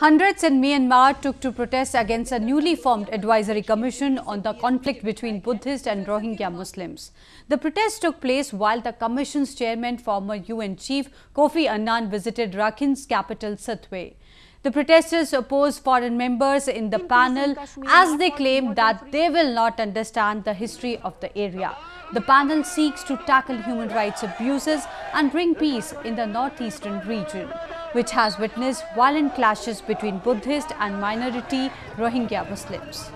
Hundreds in Myanmar took to protest against a newly formed advisory commission on the conflict between Buddhist and Rohingya Muslims. The protest took place while the commission's chairman, former UN chief Kofi Annan visited Rakhine's capital Sittwe. The protesters oppose foreign members in the panel as they claim that they will not understand the history of the area. The panel seeks to tackle human rights abuses and bring peace in the northeastern region which has witnessed violent clashes between Buddhist and minority Rohingya Muslims.